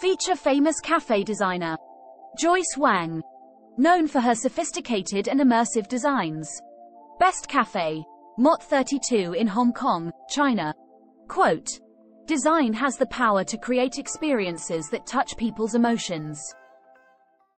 Feature famous cafe designer. Joyce Wang. Known for her sophisticated and immersive designs. Best Cafe. Mott 32 in Hong Kong, China. Quote. Design has the power to create experiences that touch people's emotions.